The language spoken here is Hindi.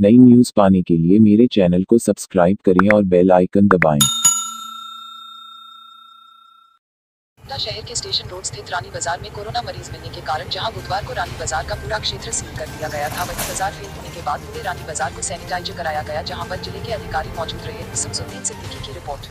नई न्यूज़ पाने के लिए मेरे चैनल को सब्सक्राइब करें और बेल आइकन दबाएँ। शहर के स्टेशन रोड स्थित रानी बाज़ार में कोरोना मरीज़ मिलने के कारण जहाँ बुधवार को रानी बाज़ार का पूरा क्षेत्र सील कर दिया गया था, वहीं बाज़ार फेल होने के बाद पूरे रानी बाज़ार को सैनिटाइज कराया गया, जहाँ पर ज़िले के अधिकारी मौजूद रहे सिद्दीकी की रिपोर्ट